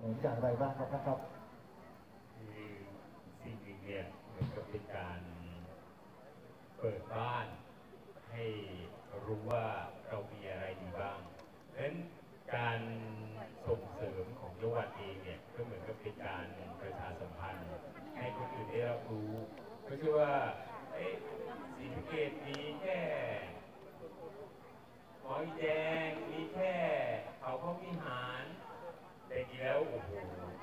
นุนอย่างไรบ้างครับท่านครับคือสิ่งนึ่งเนี่ยเหมือนกับเป็นการเปิดบ้านให้รู้ว่าเรามีอะไรดีบ้างเพราะนั้นการส่งเสริมของจังหวัดเองเนี่ยก็เหมือนกับเป็นการประชาสัมพันธ์ ให้คนอื่นได้รับรู้ไม่ใช่ว่าเอ๊ะสีเกตมีแค่หมออีแดงมีแค่เขาพระวิหาร แต่จริงแล้วโอ้โห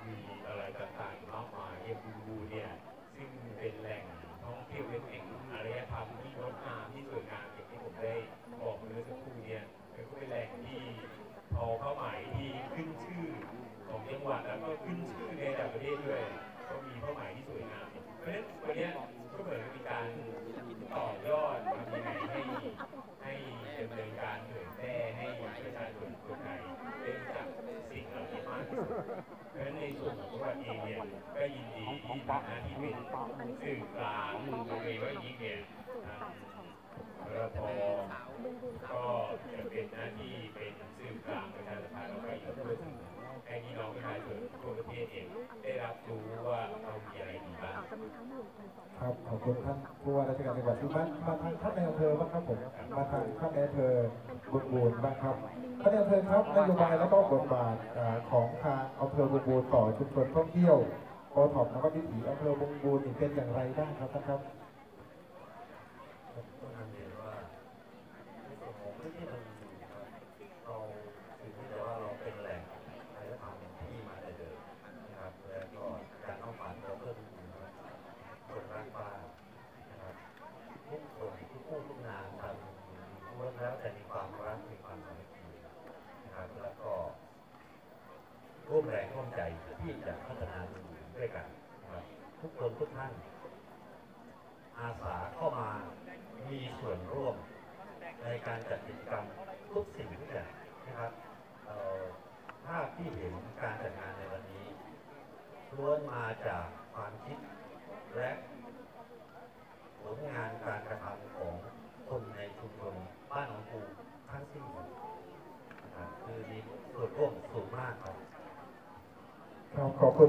มีอะไรต่างๆมากมายเยี่ยมบูเนี่ยซึ่งเป็นแหล่งท่องเที่ยวเป็นแหล่งอารยธรรมที่งดงามที่สวยงามอย่างที่ผมได้บอกเมื่อสักครู่เนี่ยก็เป็นแหล่งที่ทอผ้าหมที่ขึ้นชื่อของจังหวัดแล้วก็ขึ้นชื่อในระดับประเทศด้วยก็มีผ้าหมที่สวยงาม เพราะฉะนั้นวันนี้ก็เหมือนกับเป็นการต่อยอดทำยังไงให้ให้ดำเนินการเผยแพร่ให้ประชาชนคนไทยได้รู้จักสิ่งเหล่านี้มากที่สุด ราะฉะนั้นในส่วนของตัวเองเนี่ยก็ยินดีที่ทำหน้าที่เป็นสื่อกลางโดยเฉพาะยิ่งเนี่ยทางรพก็จะเป็นหน้าที่เป็นสื่อกลางประชาสัมพันธ์เอาไว้เพื่อถึงให้พี่น้องประชาชนทั่วประเทศเองได้รับรู้ว่าเรามีอะไรดีบ้างครับขอบคุณท่านผู้ว่าราชการจังหวัดทุกท่านมาทางท่านในอำเภอบ้างครับผมมาทางท่านในอำเภอบุญบูรบ้างครับท่านในอำเภอครับนโยบายและก็บทบาทของทาง ภอบุญบูรต่อชุมชนท่องเที่ยวโอท็อปแล้วก็วิถีอำเภอบุญบูรณ์นี่เป็นอย่างไรบ้างครับท่านครับ ร่วมแรงร่วมใจที่จะพัฒนาด้วยกันครับทุกคนทุกท่าน อาสาเข้ามามีส่วนร่วมในการจัดกิจกรรมทุกสิ่งทุกอย่างนะครับภาพที่เห็นการจัดงานในวันนี้ล้วนมาจากความคิดและผลงานการกระทำของคนในชุมชนบ้านหนองปูทั้งสิ้นนะครับคือมีส่วนร่วมสูงมากครับ ขอบคุณ